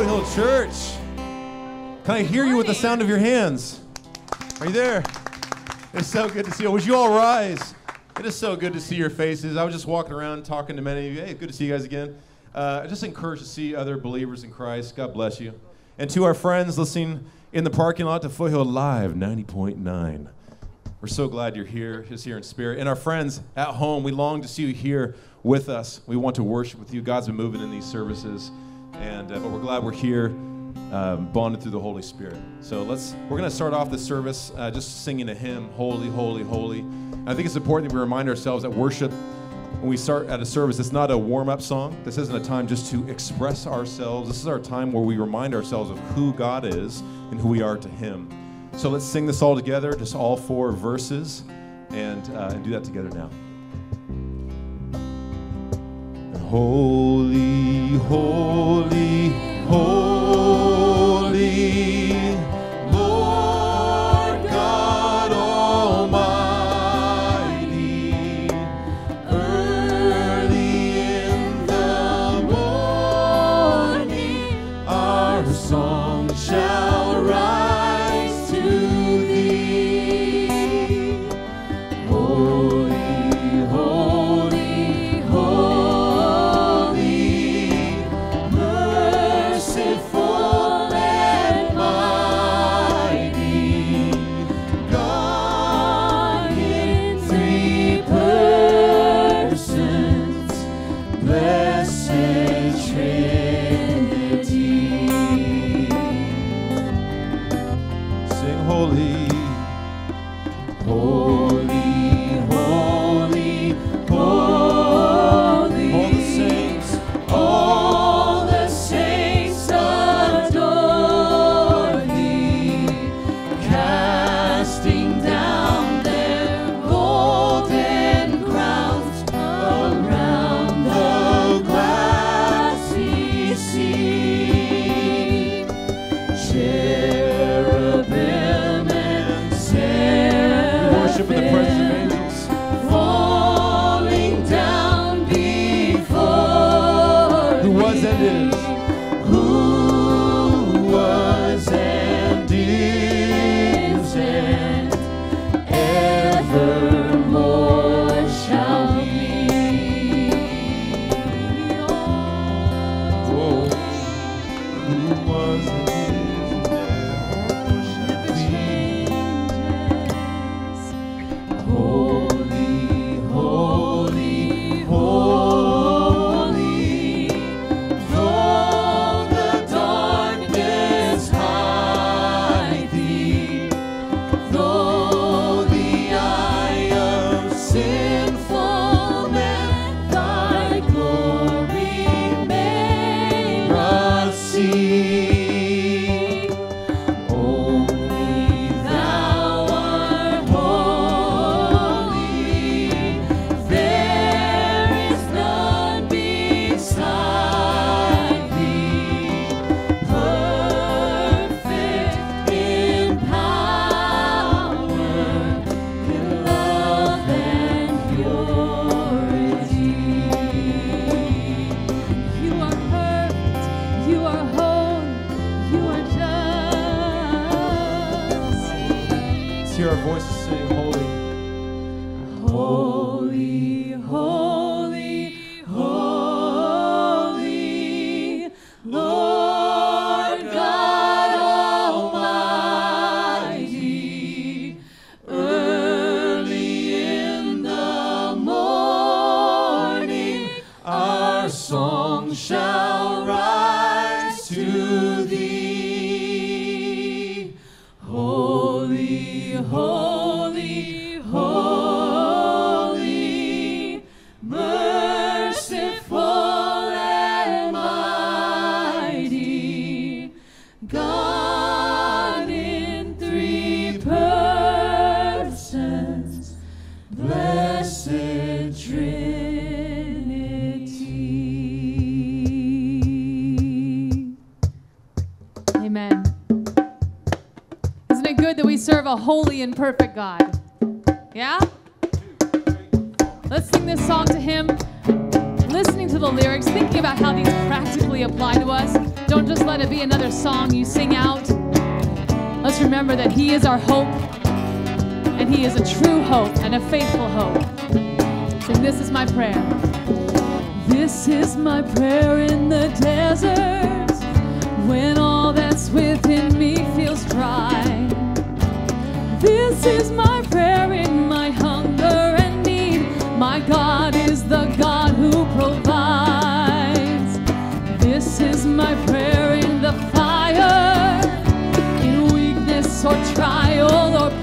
Foothill Church. Can I hear you with the sound of your hands? Are you there? It's so good to see you. Would you all rise? It is so good to see your faces. I was just walking around talking to many of you. Hey, good to see you guys again. Uh, just encourage to see other believers in Christ. God bless you. And to our friends listening in the parking lot to Foothill Live 90.9. We're so glad you're here, just here in spirit. And our friends at home, we long to see you here with us. We want to worship with you. God's been moving in these services, and uh, but we're glad we're here, um, bonded through the Holy Spirit. So let's. We're going to start off the service uh, just singing a hymn, "Holy, Holy, Holy." I think it's important that we remind ourselves that worship, when we start at a service, it's not a warm-up song. This isn't a time just to express ourselves. This is our time where we remind ourselves of who God is and who we are to Him. So let's sing this all together, just all four verses, and, uh, and do that together now. Holy, holy, holy, Blessed Trinity. Amen. Isn't it good that we serve a holy and perfect God? Yeah? Let's sing this song to Him, listening to the lyrics, thinking about how these practically apply to us. Don't just let it be another song you sing out. Let's remember that He is our hope and He is a true hope and a faithful hope. And this is my prayer. This is my prayer in the desert when all that's within me feels dry. This is my prayer in my hunger and need. My God is the God who provides. This is my prayer in the fire, in weakness or trial or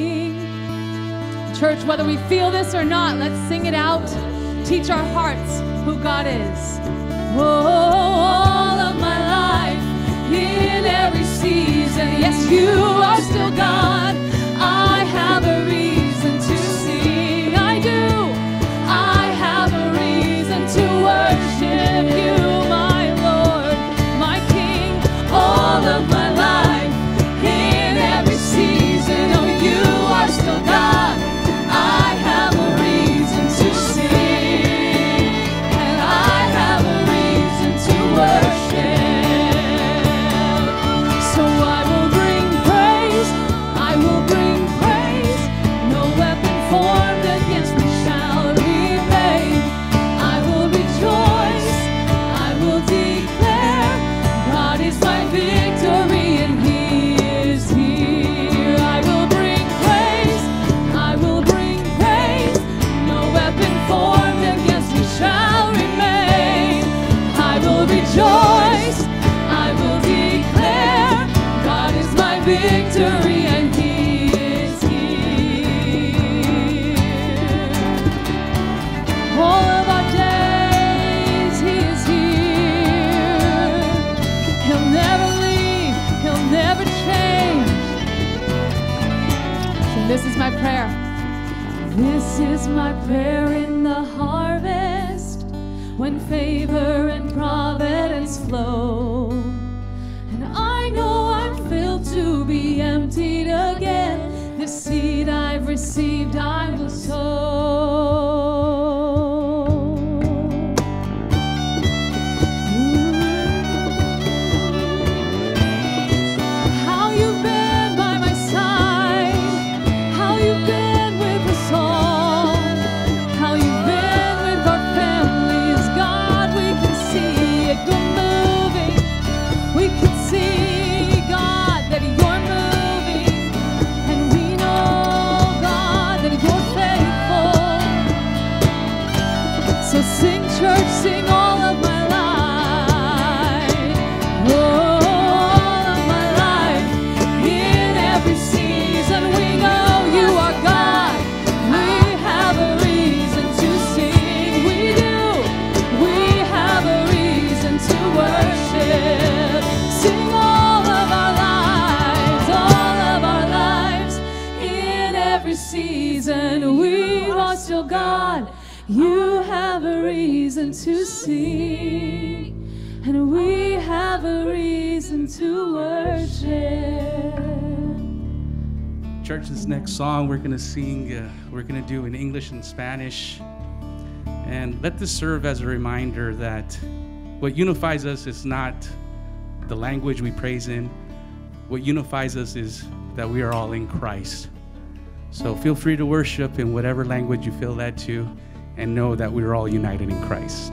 King. Church, whether we feel this or not, let's sing it out. Teach our hearts who God is. Oh, all of my life, in every season, yes, you are still God. is my prayer in the harvest when favor and providence flow. And I know I'm filled to be emptied again. The seed I've received, I reason to see, and we have a reason to worship. Church, this next song we're going to sing, uh, we're going to do in English and Spanish. And let this serve as a reminder that what unifies us is not the language we praise in, what unifies us is that we are all in Christ. So feel free to worship in whatever language you feel led to and know that we're all united in Christ.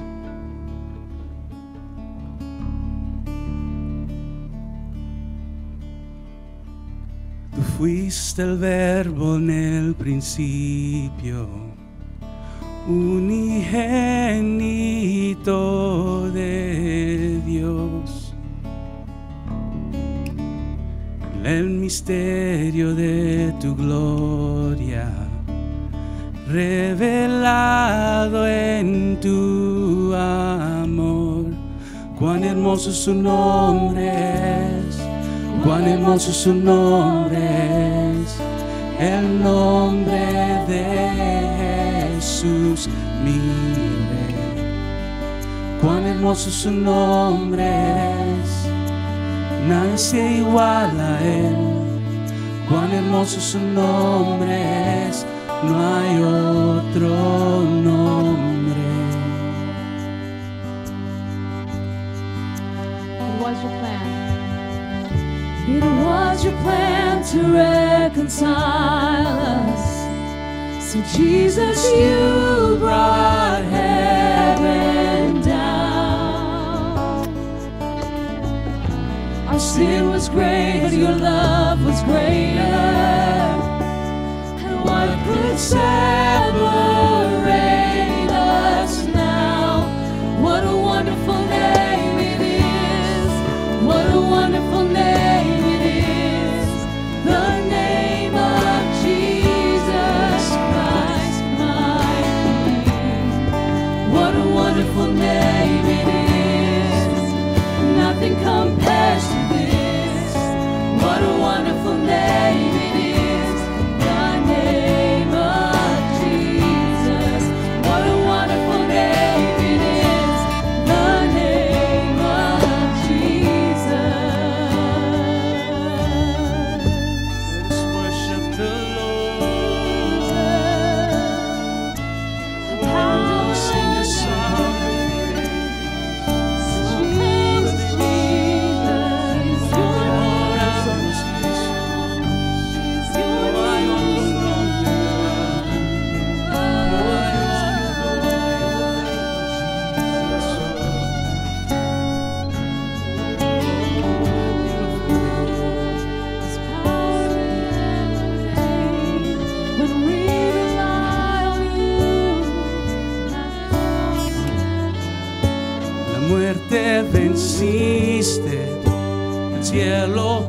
Tú fuiste el verbo en principio, unigénito de Dios. El misterio de tu gloria, revelado en tu amor. Cuán hermoso su nombre es, cuán hermoso su nombre es, el nombre de Jesús mi rey. Cuán hermoso su nombre es, nadie se iguala a él. Cuán hermoso su nombre es, no hay otro nombre. It was your plan. It was your plan to reconcile us. So, Jesus, you brought heaven down. Our sin was great, but your love was greater. What could separate venciste, el cielo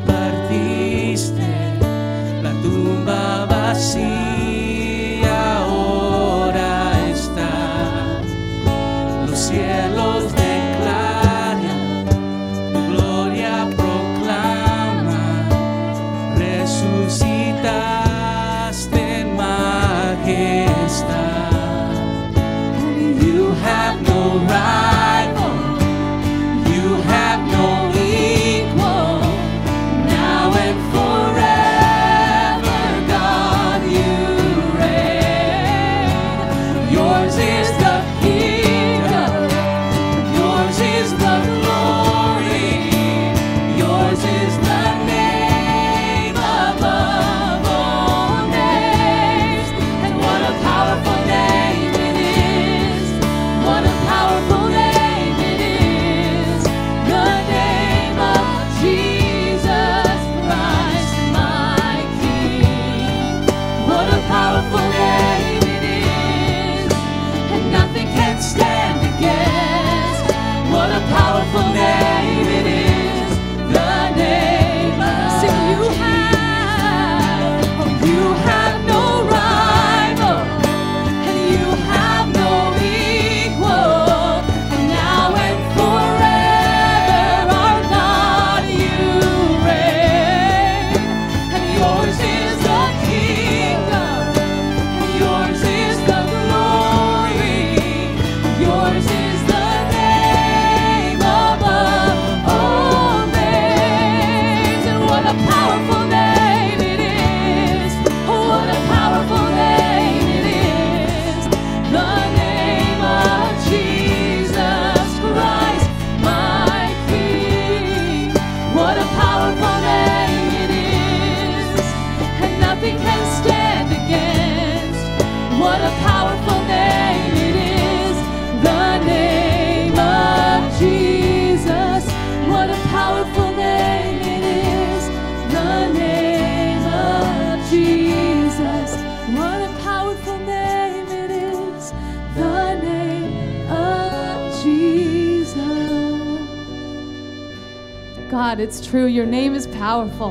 powerful.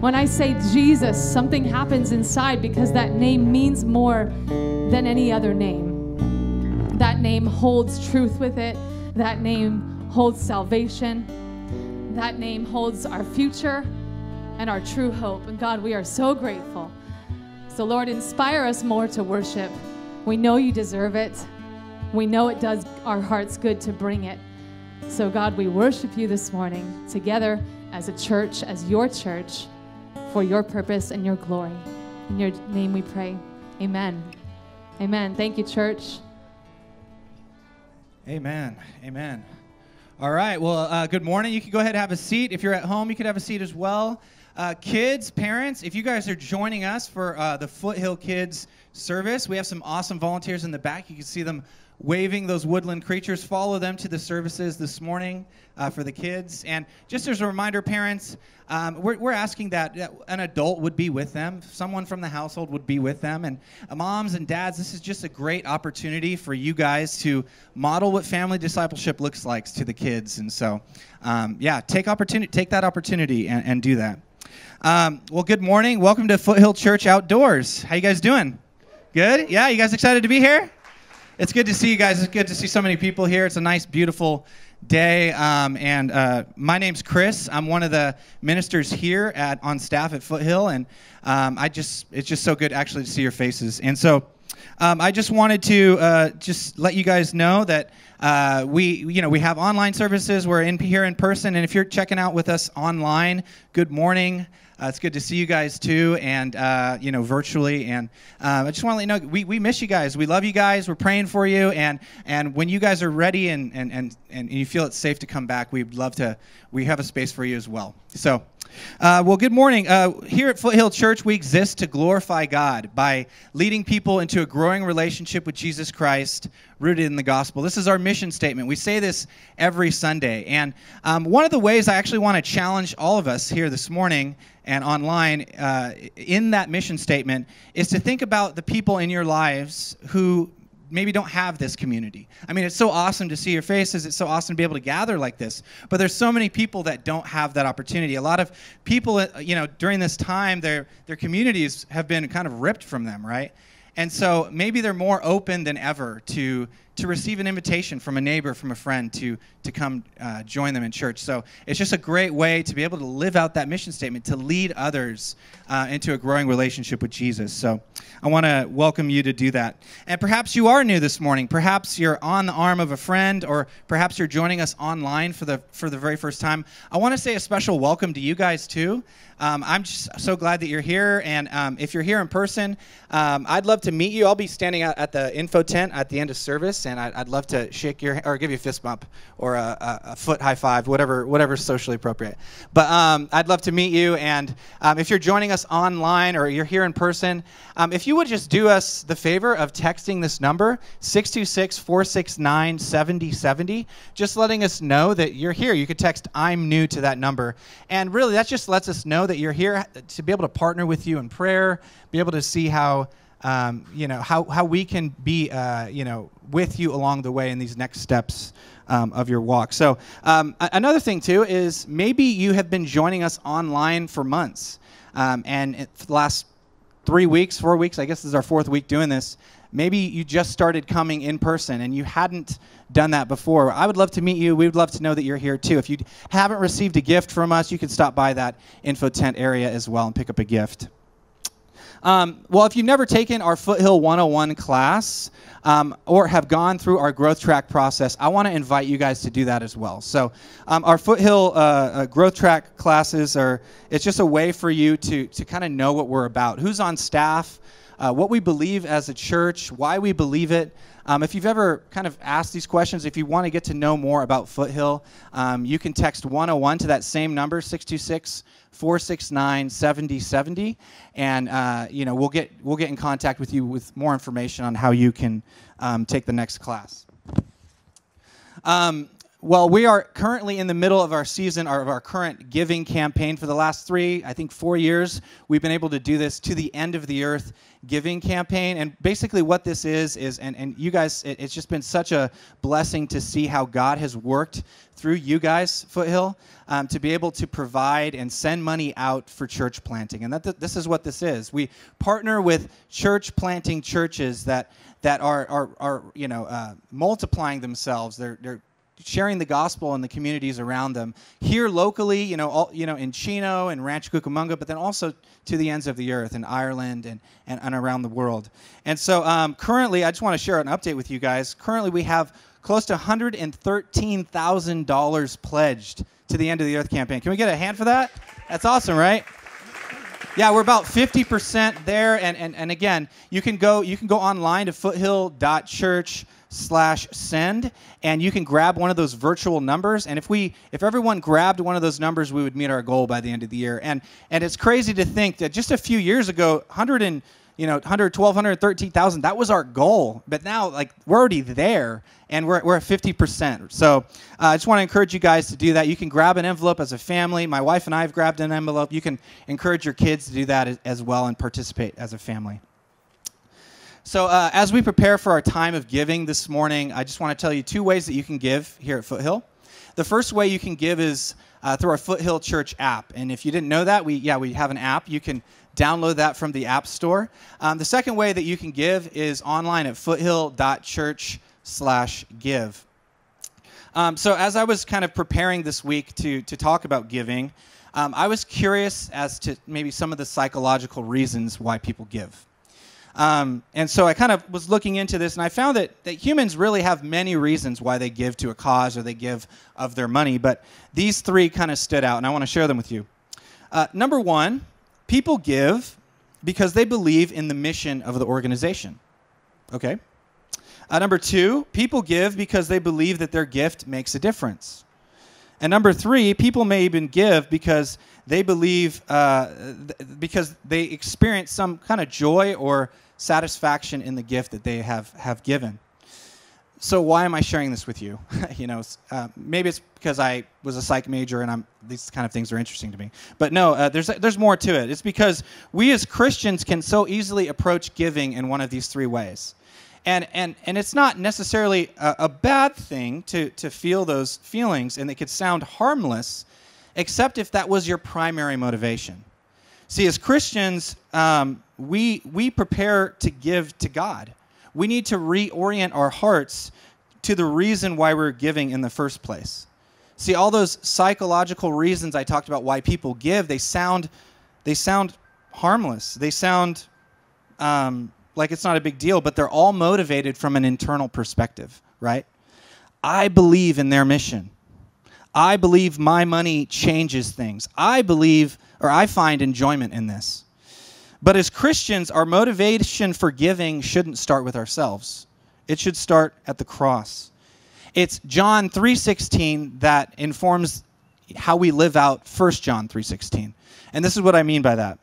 When I say Jesus, something happens inside because that name means more than any other name. That name holds truth with it, that name holds salvation, that name holds our future and our true hope. And God, we are so grateful. So, Lord, inspire us more to worship. We know you deserve it. We know it does our hearts good to bring it. So, God, we worship you this morning together as a church, as your church, for your purpose and your glory. In your name we pray. Amen. Amen. Thank you, church. Amen. Amen. All right. Well, uh, good morning. You can go ahead and have a seat. If you're at home, you could have a seat as well. Uh, kids, parents, if you guys are joining us for uh, the Foothill Kids service, we have some awesome volunteers in the back. You can see them waving those woodland creatures. Follow them to the services this morning uh, for the kids. And just as a reminder, parents, um, we're, we're asking that, an adult would be with them, someone from the household would be with them. And uh, moms and dads, this is just a great opportunity for you guys to model what family discipleship looks like to the kids. And so, um, yeah, take opportunity, take that opportunity and, and do that. Um, well, good morning. Welcome to Foothill Church Outdoors. How you guys doing? Good? Yeah, you guys excited to be here? It's good to see you guys. It's good to see so many people here. It's a nice, beautiful day. Um, and uh, my name's Chris. I'm one of the ministers here at on staff at Foothill, and um, I just it's just so good actually to see your faces. And so um, I just wanted to uh, just let you guys know that uh, we you know we have online services. We're in here in person, and if you're checking out with us online, good morning. Uh, it's good to see you guys too, and uh, you know virtually. And uh, I just want to let you know we, we miss you guys. We love you guys. We're praying for you, and and when you guys are ready and and and, and you feel it's safe to come back, we'd love to. We have a space for you as well. So. Uh, well, good morning. Uh, here at Foothill Church, we exist to glorify God by leading people into a growing relationship with Jesus Christ rooted in the gospel. This is our mission statement. We say this every Sunday. And um, one of the ways I actually want to challenge all of us here this morning and online uh, in that mission statement is to think about the people in your lives who maybe don't have this community. I mean, it's so awesome to see your faces. It's so awesome to be able to gather like this. But there's so many people that don't have that opportunity. A lot of people, uh, you know, during this time, their their communities have been kind of ripped from them, right? And so maybe they're more open than ever to to receive an invitation from a neighbor, from a friend to to come uh, join them in church. So it's just a great way to be able to live out that mission statement, to lead others uh, into a growing relationship with Jesus. So I want to welcome you to do that. And perhaps you are new this morning. Perhaps you're on the arm of a friend, or perhaps you're joining us online for the for the very first time. I want to say a special welcome to you guys too. Um, I'm just so glad that you're here. And um, if you're here in person, um, I'd love to meet you. I'll be standing out at the info tent at the end of service, and I'd, I'd love to shake your or give you a fist bump or a, a, a foot high five, whatever whatever's socially appropriate. But um, I'd love to meet you. And um, if you're joining us online or you're here in person, um, if you would just do us the favor of texting this number 626 469 7070, just letting us know that you're here. You could text "I'm new" to that number, and really that just lets us know that you're here to be able to partner with you in prayer, be able to see how um, you know how, how we can be uh, you know with you along the way in these next steps um, of your walk. So um, another thing too is maybe you have been joining us online for months, um, and it, the last three weeks, four weeks, I guess this is our fourth week doing this. Maybe you just started coming in person and you hadn't done that before. I would love to meet you. We would love to know that you're here too. If you haven't received a gift from us, you can stop by that info tent area as well and pick up a gift. Um, well, if you've never taken our Foothill 101 class um, or have gone through our growth track process, I want to invite you guys to do that as well. So, um, our Foothill uh, uh, growth track classes are it's just a way for you to to kind of know what we're about, who's on staff. uh, what we believe as a church, why we believe it. Um, if you've ever kind of asked these questions, if you want to get to know more about Foothill, um, you can text 101 to that same number, 626 469 7070, and uh, you know we'll get we'll get in contact with you with more information on how you can um, take the next class. Um, well, we are currently in the middle of our season, our, of our current giving campaign. For the last three, I think four years, we've been able to do this to the end of the earth giving campaign. And basically, what this is, is, and, and you guys, it, it's just been such a blessing to see how God has worked through you guys, Foothill, um, to be able to provide and send money out for church planting. And that th- this is what this is. We partner with church planting churches that, that are, are, are you know, uh, multiplying themselves. They're, they're sharing the gospel in the communities around them. Here locally you know all, you know in chino and rancho cucamonga but then also to the ends of the earth in ireland and, and, and around the world. And so um, currently i just want to share an update with you guys. Currently we have close to $113000 pledged to the end of the earth campaign. Can we get a hand for that? That's awesome right? Yeah, we're about 50% there. And, and, and again, you can go you can go online to foothill.church slash send and you can grab one of those virtual numbers. And if we if everyone grabbed one of those numbers we would meet our goal by the end of the year. And and it's crazy to think that just a few years ago 100 and you know 100 12 113,000 that was our goal. But now like we're already there and we're, we're at 50% so uh, i just want to encourage you guys to do that. You can grab an envelope as a family. My wife and i have grabbed an envelope. You can encourage your kids to do that as well and participate as a family so, uh, as we prepare for our time of giving this morning, I just want to tell you two ways that you can give here at Foothill. The first way you can give is uh, through our Foothill Church app. And if you didn't know that, we yeah we have an app. You can download that from the App Store. Um, the second way that you can give is online at foothill.church/give. Um, so, as I was kind of preparing this week to to talk about giving, um, I was curious as to maybe some of the psychological reasons why people give. Um, and so I kind of was looking into this, and I found that, that humans really have many reasons why they give to a cause or they give of their money, but these three kind of stood out, and I want to share them with you. Uh, number one, people give because they believe in the mission of the organization. Okay? Uh, number two, people give because they believe that their gift makes a difference. And number three, people may even give because they believe, uh, th- because they experience some kind of joy or satisfaction in the gift that they have, have given. So why am I sharing this with you? you know, uh, maybe it's because I was a psych major and I'm, these kind of things are interesting to me. But no, uh, there's, there's more to it. It's because we as Christians can so easily approach giving in one of these three ways. And, and, and it's not necessarily a, a bad thing to, to feel those feelings, and it could sound harmless, except if that was your primary motivation. See, as Christians, um, we, we prepare to give to God. We need to reorient our hearts to the reason why we're giving in the first place. See, all those psychological reasons I talked about why people give, they sound, they sound harmless. They sound um, like it's not a big deal, but they're all motivated from an internal perspective, right? I believe in their mission. I believe my money changes things. I believe, or I find enjoyment in this. But as Christians, our motivation for giving shouldn't start with ourselves. It should start at the cross. It's John 3:16 that informs how we live out 1 John 3:16. And this is what I mean by that.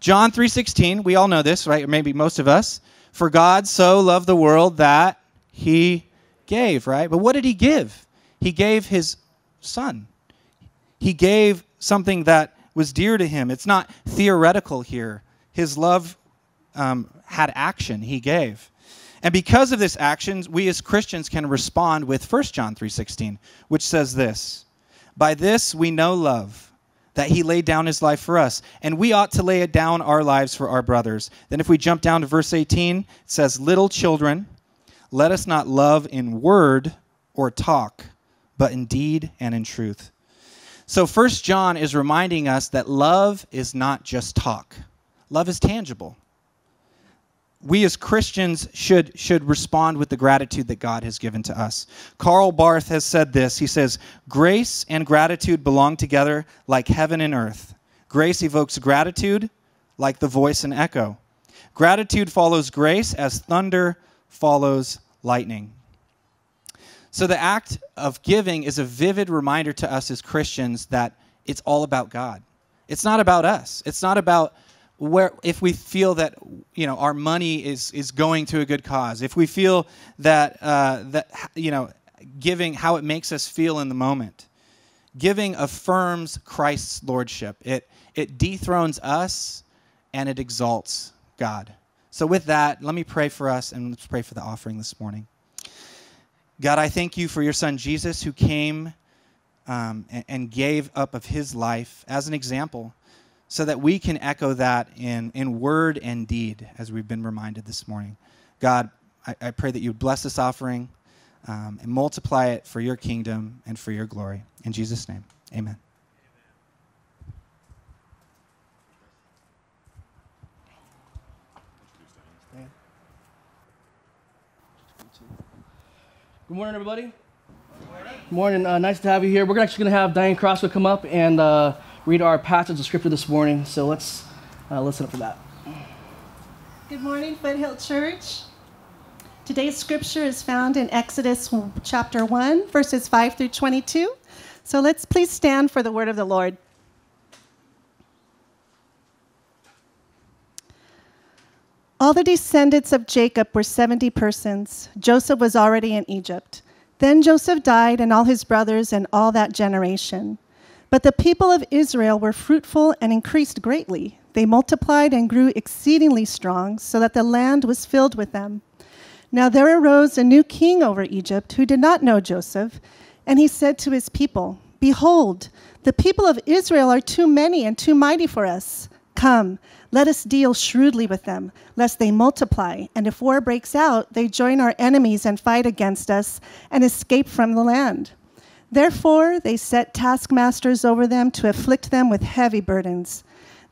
John 3:16, we all know this, right? Maybe most of us. For God so loved the world that he gave, right? But what did he give? He gave his son. He gave something that was dear to him. It's not theoretical here. His love um, had action. He gave. And because of this action, we as Christians can respond with 1 John 3:16, which says this: "By this we know love, that he laid down his life for us, and we ought to lay it down our lives for our brothers." Then if we jump down to verse 18, it says, "Little children, let us not love in word or talk, but in deed and in truth." So 1 John is reminding us that love is not just talk. Love is tangible we as Christians should, should respond with the gratitude that God has given to us. Karl Barth has said this. He says, Grace and gratitude belong together like heaven and earth. Grace evokes gratitude like the voice and echo. Gratitude follows grace as thunder follows lightning. So, the act of giving is a vivid reminder to us as Christians that it's all about God. It's not about us. It's not about where if we feel that you know our money is is going to a good cause. If we feel that uh, that you know giving how it makes us feel in the moment. Giving affirms Christ's lordship. It it dethrones us and it exalts God. So with that, let me pray for us and let's pray for the offering this morning. God, I thank you for your son Jesus who came um, and, and, gave up of his life as an example so that we can echo that in, in word and deed as we've been reminded this morning. God, I, I pray that you bless this offering um, and multiply it for your kingdom and for your glory. In Jesus' name, amen. Good morning, everybody. Good morning. Uh, nice to have you here. We're actually going to have Diane Crosswood come up and uh, read our passage of scripture this morning. So let's uh, listen up for that. Good morning, Foothill Church. Today's scripture is found in Exodus chapter 1, verses 5 through 22. So let's please stand for the word of the Lord. All the descendants of Jacob were 70 persons. Joseph was already in Egypt. Then Joseph died, and all his brothers, and all that generation. But the people of Israel were fruitful and increased greatly. They multiplied and grew exceedingly strong, so that the land was filled with them. Now there arose a new king over Egypt who did not know Joseph, and he said to his people, Behold, the people of Israel are too many and too mighty for us. Come, let us deal shrewdly with them, lest they multiply, and if war breaks out, they join our enemies and fight against us and escape from the land. Therefore, they set taskmasters over them to afflict them with heavy burdens.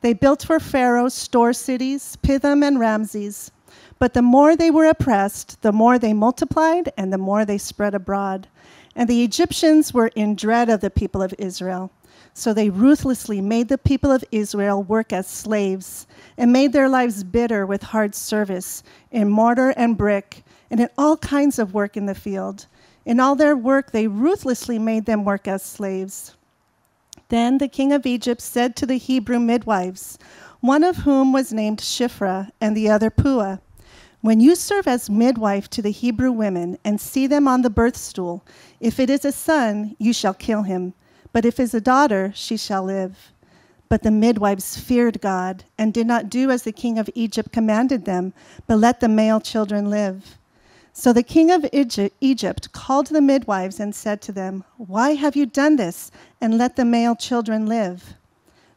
They built for Pharaoh store cities, Pithom and Ramses. But the more they were oppressed, the more they multiplied and the more they spread abroad. And the Egyptians were in dread of the people of Israel. So they ruthlessly made the people of Israel work as slaves and made their lives bitter with hard service in mortar and brick and in all kinds of work in the field. In all their work, they ruthlessly made them work as slaves. Then the king of Egypt said to the Hebrew midwives, one of whom was named Shiphrah and the other Puah, When you serve as midwife to the Hebrew women and see them on the birth stool, if it is a son, you shall kill him but if it is a daughter, she shall live. But the midwives feared God and did not do as the king of Egypt commanded them, but let the male children live. So the king of Egypt called the midwives and said to them, Why have you done this and let the male children live?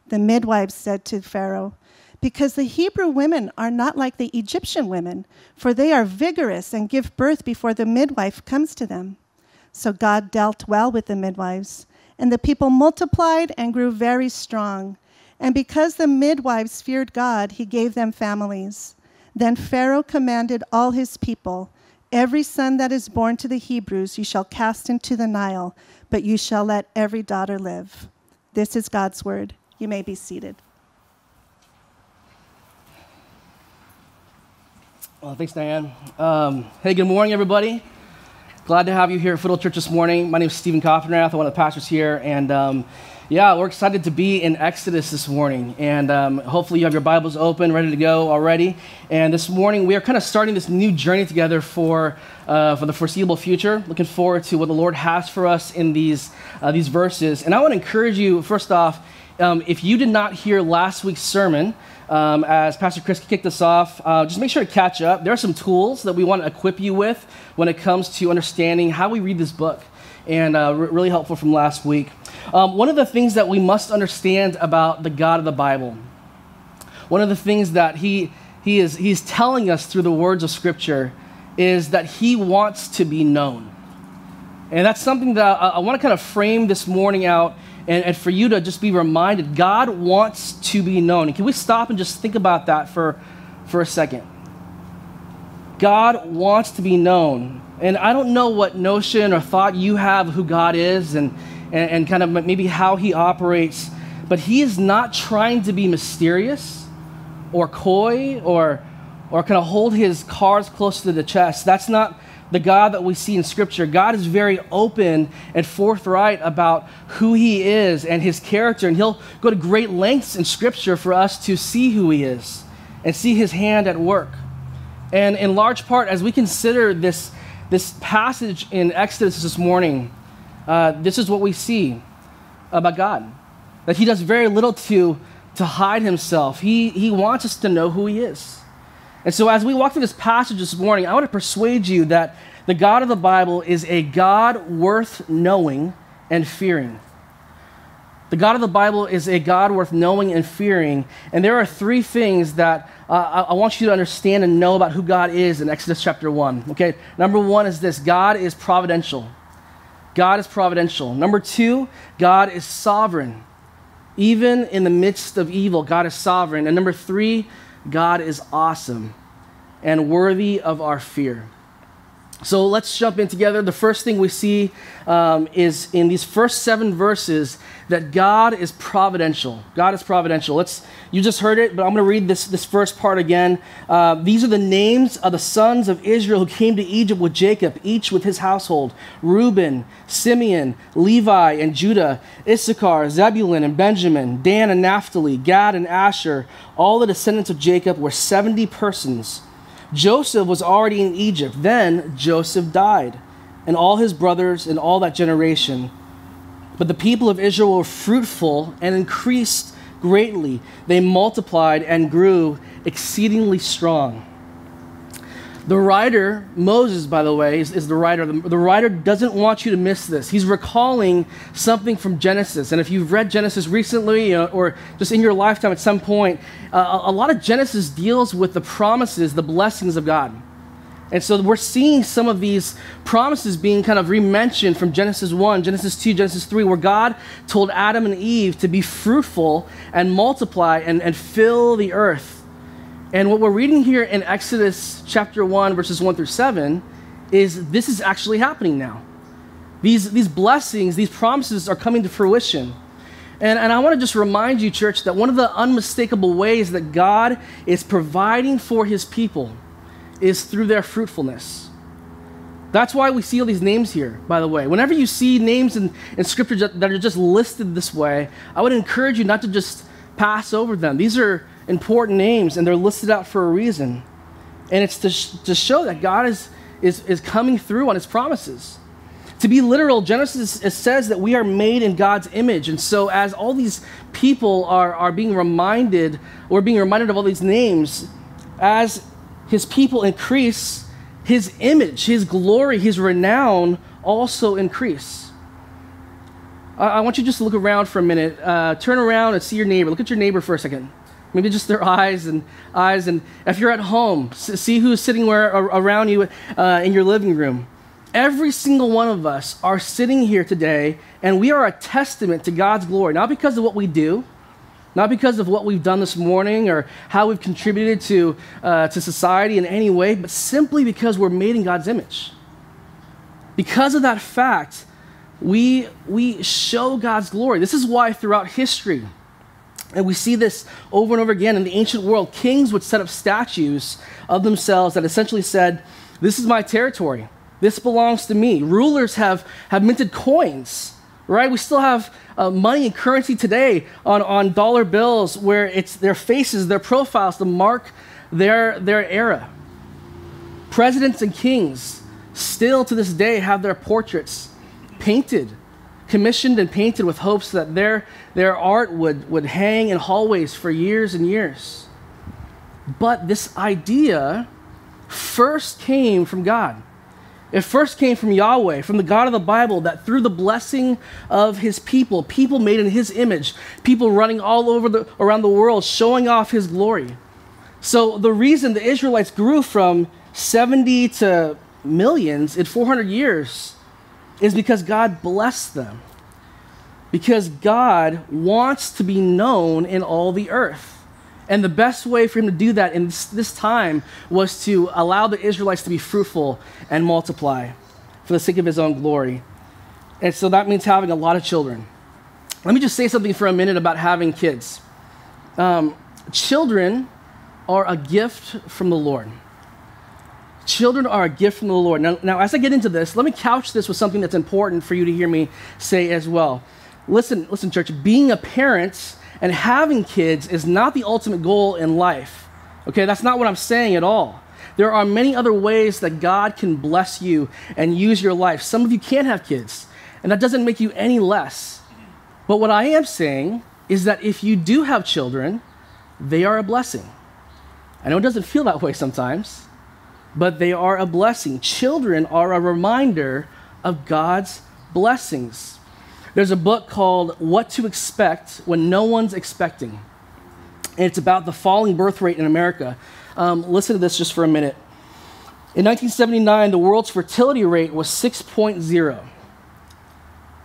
The midwives said to Pharaoh, Because the Hebrew women are not like the Egyptian women, for they are vigorous and give birth before the midwife comes to them. So God dealt well with the midwives. And the people multiplied and grew very strong. And because the midwives feared God, he gave them families. Then Pharaoh commanded all his people Every son that is born to the Hebrews you shall cast into the Nile, but you shall let every daughter live. This is God's word. You may be seated. Well, thanks, Diane. Um, hey, good morning, everybody. Glad to have you here at Foothill Church this morning. My name is Stephen Coffenrath. I'm one of the pastors here. And um, yeah, we're excited to be in Exodus this morning. And um, hopefully, you have your Bibles open, ready to go already. And this morning, we are kind of starting this new journey together for, uh, for the foreseeable future. Looking forward to what the Lord has for us in these, uh, these verses. And I want to encourage you, first off, um, if you did not hear last week's sermon, um, as Pastor Chris kicked us off, uh, just make sure to catch up. There are some tools that we want to equip you with when it comes to understanding how we read this book, and uh, really helpful from last week. Um, one of the things that we must understand about the God of the Bible, one of the things that he, he is he's telling us through the words of Scripture, is that he wants to be known. And that's something that I, I want to kind of frame this morning out and, and for you to just be reminded God wants to be known. And can we stop and just think about that for, for a second? God wants to be known. And I don't know what notion or thought you have of who God is and, and, and kind of maybe how he operates, but he is not trying to be mysterious or coy or, or kind of hold his cards close to the chest. That's not the God that we see in Scripture. God is very open and forthright about who He is and His character, and He'll go to great lengths in Scripture for us to see who He is and see His hand at work. And in large part, as we consider this, this passage in Exodus this morning, uh, this is what we see about God that He does very little to, to hide Himself. He, he wants us to know who He is. And so, as we walk through this passage this morning, I want to persuade you that the God of the Bible is a God worth knowing and fearing. The God of the Bible is a God worth knowing and fearing. And there are three things that uh, I, I want you to understand and know about who God is in Exodus chapter 1. Okay, number one is this God is providential. God is providential. Number two, God is sovereign. Even in the midst of evil, God is sovereign. And number three, God is awesome and worthy of our fear. So let's jump in together. The first thing we see um, is in these first seven verses that God is providential. God is providential. Let's. You just heard it, but I'm going to read this this first part again. Uh, these are the names of the sons of Israel who came to Egypt with Jacob, each with his household: Reuben, Simeon, Levi, and Judah, Issachar, Zebulun, and Benjamin, Dan and Naphtali, Gad and Asher. All the descendants of Jacob were seventy persons. Joseph was already in Egypt. Then Joseph died, and all his brothers and all that generation. But the people of Israel were fruitful and increased greatly. They multiplied and grew exceedingly strong. The writer, Moses, by the way, is, is the writer. The, the, writer doesn't want you to miss this. He's recalling something from Genesis. And if you've read Genesis recently uh, or just in your lifetime at some point, uh, a, a lot of Genesis deals with the promises, the blessings of God. And so we're seeing some of these promises being kind of rementioned from Genesis 1, Genesis 2, Genesis 3, where God told Adam and Eve to be fruitful and multiply and, and fill the earth. And what we're reading here in Exodus chapter 1, verses 1 through 7, is this is actually happening now. These, these blessings, these promises are coming to fruition. And, and I want to just remind you, church, that one of the unmistakable ways that God is providing for his people is through their fruitfulness. That's why we see all these names here, by the way. Whenever you see names in, in Scripture that are just listed this way, I would encourage you not to just pass over them. These are important names, and they're listed out for a reason. And it's to, sh- to show that God is, is, is coming through on his promises. To be literal, Genesis says that we are made in God's image. And so, as all these people are, are being reminded, or being reminded of all these names, as his people increase, his image, his glory, his renown also increase. I, I want you just to look around for a minute. Uh, turn around and see your neighbor. Look at your neighbor for a second maybe just their eyes and eyes. And if you're at home, see who's sitting where, around you uh, in your living room. Every single one of us are sitting here today, and we are a testament to God's glory, not because of what we do, not because of what we've done this morning or how we've contributed to, uh, to society in any way, but simply because we're made in God's image. Because of that fact, we, we show God's glory. This is why throughout history, and we see this over and over again in the ancient world. Kings would set up statues of themselves that essentially said, This is my territory. This belongs to me. Rulers have, have minted coins, right? We still have uh, money and currency today on, on dollar bills where it's their faces, their profiles to mark their, their era. Presidents and kings still to this day have their portraits painted commissioned and painted with hopes that their, their art would, would hang in hallways for years and years. But this idea first came from God. It first came from Yahweh, from the God of the Bible, that through the blessing of his people, people made in his image, people running all over the, around the world, showing off his glory. So the reason the Israelites grew from 70 to millions in 400 years is because God blessed them. Because God wants to be known in all the earth. And the best way for him to do that in this, this, time was to allow the Israelites to be fruitful and multiply for the sake of his own glory. And so that means having a lot of children. Let me just say something for a minute about having kids. Um, children are a gift from the Lord. Children are a gift from the Lord. Now, now, as I get into this, let me couch this with something that's important for you to hear me say as well. Listen, listen, church, being a parent and having kids is not the ultimate goal in life. Okay, that's not what I'm saying at all. There are many other ways that God can bless you and use your life. Some of you can't have kids, and that doesn't make you any less. But what I am saying is that if you do have children, they are a blessing. I know it doesn't feel that way sometimes, but they are a blessing. Children are a reminder of God's blessings. There's a book called What to Expect When No One's Expecting. And it's about the falling birth rate in America. Um, listen to this just for a minute. In 1979, the world's fertility rate was 6.0.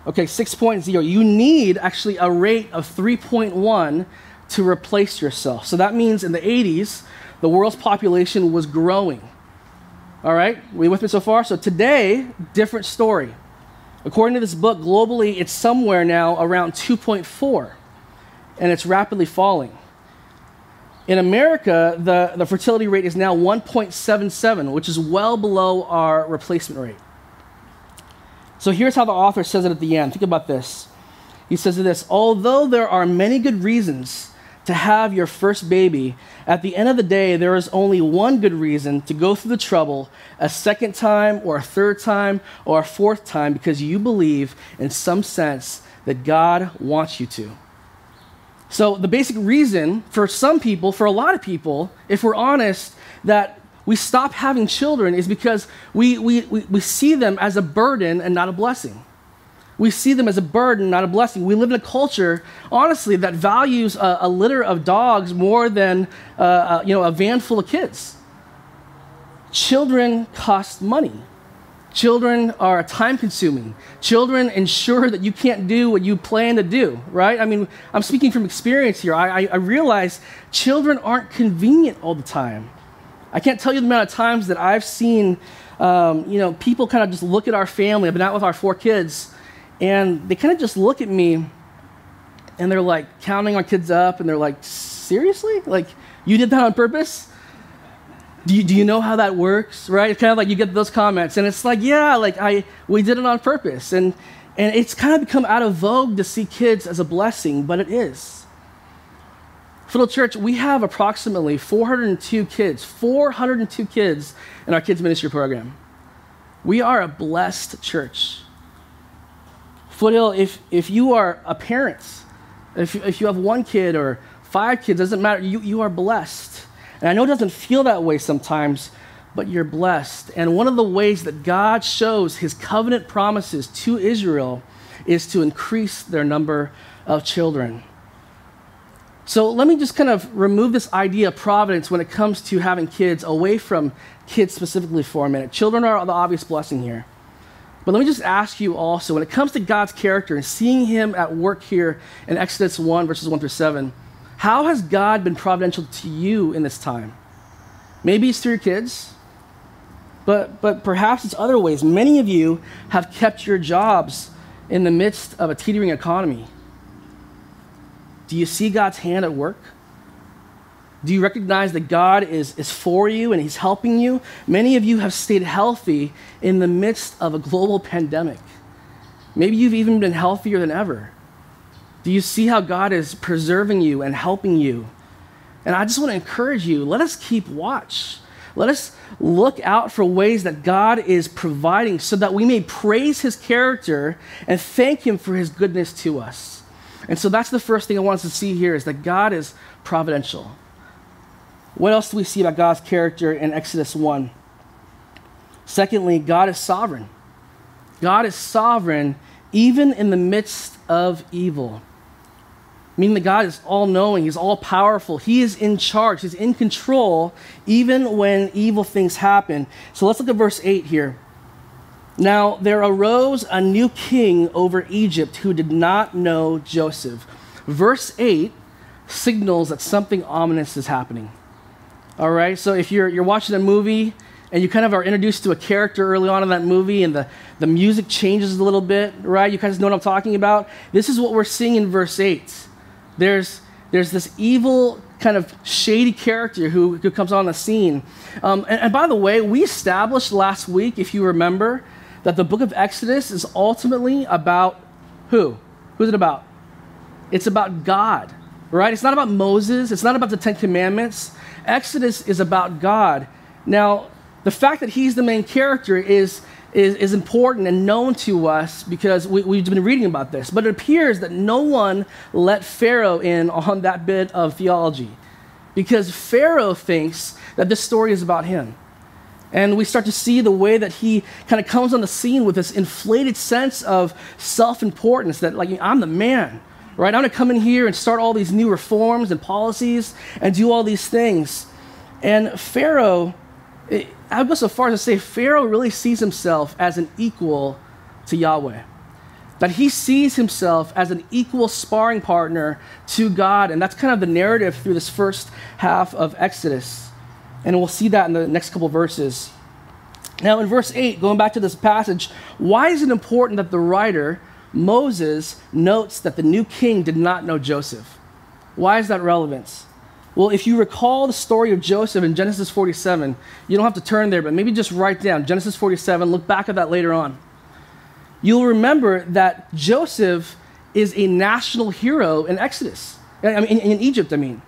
Okay, 6.0. You need actually a rate of 3.1 to replace yourself. So that means in the 80s, the world's population was growing. All right, we with me so far? So today, different story. According to this book, globally, it's somewhere now around 2.4, and it's rapidly falling. In America, the, the fertility rate is now 1.77, which is well below our replacement rate. So here's how the author says it at the end. Think about this. He says this Although there are many good reasons to have your first baby, at the end of the day, there is only one good reason to go through the trouble a second time, or a third time, or a fourth time because you believe, in some sense, that God wants you to. So, the basic reason for some people, for a lot of people, if we're honest, that we stop having children is because we, we, we, we see them as a burden and not a blessing we see them as a burden, not a blessing. We live in a culture, honestly, that values a, a litter of dogs more than uh, uh, you know, a van full of kids. Children cost money. Children are time consuming. Children ensure that you can't do what you plan to do, right? I mean, I'm speaking from experience here. I, I, I realize children aren't convenient all the time. I can't tell you the amount of times that I've seen, um, you know, people kind of just look at our family. I've been out with our four kids, and they kind of just look at me and they're like counting our kids up and they're like, seriously? Like, you did that on purpose? Do you, do you know how that works? Right? It's kind of like you get those comments and it's like, yeah, like I, we did it on purpose. And, and it's kind of become out of vogue to see kids as a blessing, but it is. Foothill Church, we have approximately 402 kids, 402 kids in our kids ministry program. We are a blessed church. Foothill, if, if you are a parent, if, if you have one kid or five kids, doesn't matter, you, you are blessed. And I know it doesn't feel that way sometimes, but you're blessed. And one of the ways that God shows his covenant promises to Israel is to increase their number of children. So let me just kind of remove this idea of providence when it comes to having kids away from kids specifically for a minute. Children are the obvious blessing here. But let me just ask you also when it comes to God's character and seeing Him at work here in Exodus 1, verses 1 through 7, how has God been providential to you in this time? Maybe it's through your kids, but, but perhaps it's other ways. Many of you have kept your jobs in the midst of a teetering economy. Do you see God's hand at work? Do you recognize that God is, is for you and He's helping you? Many of you have stayed healthy in the midst of a global pandemic. Maybe you've even been healthier than ever. Do you see how God is preserving you and helping you? And I just want to encourage you let us keep watch. Let us look out for ways that God is providing so that we may praise His character and thank Him for His goodness to us. And so that's the first thing I want us to see here is that God is providential. What else do we see about God's character in Exodus 1? Secondly, God is sovereign. God is sovereign even in the midst of evil. Meaning that God is all knowing, He's all powerful, He is in charge, He's in control, even when evil things happen. So let's look at verse 8 here. Now there arose a new king over Egypt who did not know Joseph. Verse 8 signals that something ominous is happening. All right, so if you're, you're watching a movie and you kind of are introduced to a character early on in that movie and the, the music changes a little bit, right? You guys know what I'm talking about? This is what we're seeing in verse 8. There's, there's this evil kind of shady character who, who comes on the scene. Um, and, and by the way, we established last week, if you remember, that the book of Exodus is ultimately about who? Who's it about? It's about God, right? It's not about Moses, it's not about the Ten Commandments. Exodus is about God. Now, the fact that he's the main character is, is, is important and known to us because we, we've been reading about this. But it appears that no one let Pharaoh in on that bit of theology because Pharaoh thinks that this story is about him. And we start to see the way that he kind of comes on the scene with this inflated sense of self importance that, like, I'm the man, right? I'm going to come in here and start all these new reforms and policies and do all these things. And Pharaoh, I would go so far as to say, Pharaoh really sees himself as an equal to Yahweh. That he sees himself as an equal sparring partner to God. And that's kind of the narrative through this first half of Exodus. And we'll see that in the next couple verses. Now, in verse 8, going back to this passage, why is it important that the writer, Moses, notes that the new king did not know Joseph? Why is that relevant? Well, if you recall the story of Joseph in Genesis 47, you don't have to turn there, but maybe just write down Genesis 47, look back at that later on. You'll remember that Joseph is a national hero in Exodus, I mean, in, in Egypt, I mean.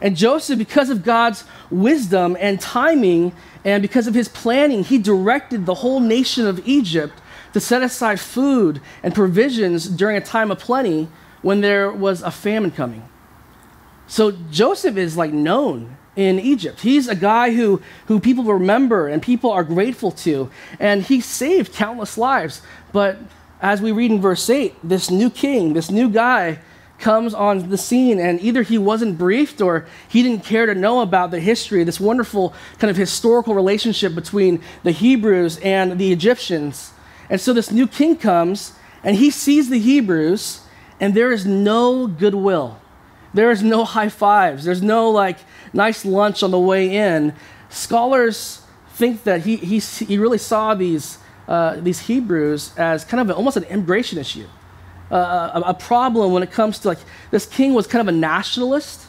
And Joseph, because of God's wisdom and timing, and because of his planning, he directed the whole nation of Egypt to set aside food and provisions during a time of plenty when there was a famine coming. So Joseph is like known in Egypt. He's a guy who, who people remember and people are grateful to. And he saved countless lives. But as we read in verse 8, this new king, this new guy, comes on the scene, and either he wasn't briefed or he didn't care to know about the history, this wonderful kind of historical relationship between the Hebrews and the Egyptians. And so this new king comes, and he sees the Hebrews, and there is no goodwill. There is no high fives. There's no like nice lunch on the way in. Scholars think that he, he, he really saw these, uh, these Hebrews as kind of a, almost an immigration issue, uh, a, a problem when it comes to like this king was kind of a nationalist,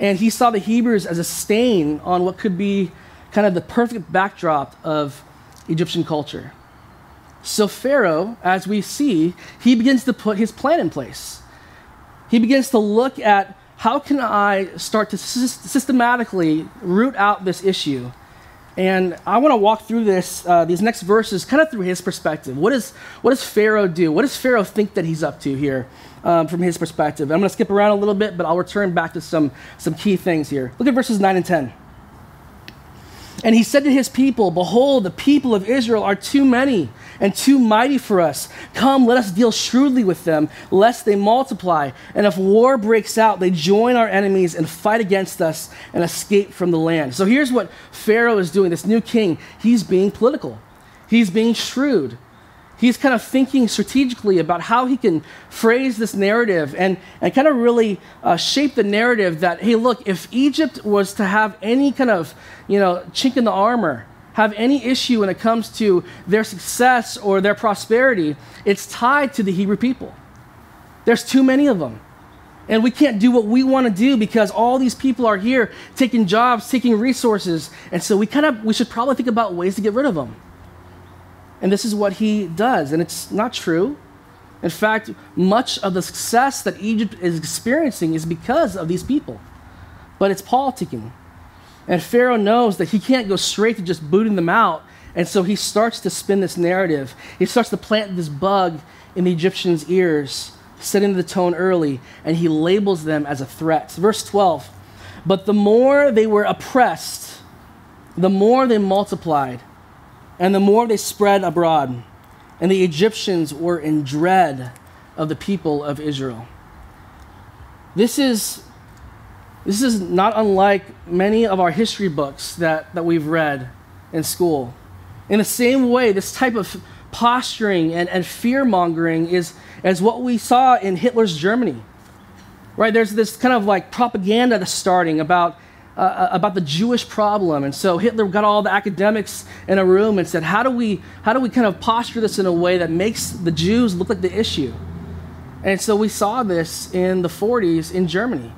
and he saw the Hebrews as a stain on what could be kind of the perfect backdrop of Egyptian culture. So Pharaoh, as we see, he begins to put his plan in place he begins to look at how can I start to systematically root out this issue. And I want to walk through this, uh, these next verses kind of through his perspective. What, is, what does Pharaoh do? What does Pharaoh think that he's up to here um, from his perspective? I'm going to skip around a little bit, but I'll return back to some, some key things here. Look at verses 9 and 10. And he said to his people, Behold, the people of Israel are too many and too mighty for us. Come, let us deal shrewdly with them, lest they multiply. And if war breaks out, they join our enemies and fight against us and escape from the land. So here's what Pharaoh is doing, this new king. He's being political, he's being shrewd he's kind of thinking strategically about how he can phrase this narrative and, and kind of really uh, shape the narrative that, hey, look, if Egypt was to have any kind of, you know, chink in the armor, have any issue when it comes to their success or their prosperity, it's tied to the Hebrew people. There's too many of them. And we can't do what we want to do because all these people are here taking jobs, taking resources. And so we kind of we should probably think about ways to get rid of them. And this is what he does. And it's not true. In fact, much of the success that Egypt is experiencing is because of these people. But it's politicking. And Pharaoh knows that he can't go straight to just booting them out. And so he starts to spin this narrative. He starts to plant this bug in the Egyptians' ears, setting the tone early, and he labels them as a threat. Verse 12 But the more they were oppressed, the more they multiplied and the more they spread abroad. And the Egyptians were in dread of the people of Israel. This is, this is not unlike many of our history books that, that we've read in school. In the same way, this type of posturing and, and fear mongering is as what we saw in Hitler's Germany. Right? There's this kind of like propaganda that's starting about uh, uh, about the Jewish problem. And so Hitler got all the academics in a room and said, how do, we, how do we kind of posture this in a way that makes the Jews look like the issue? And so we saw this in the 40s in Germany.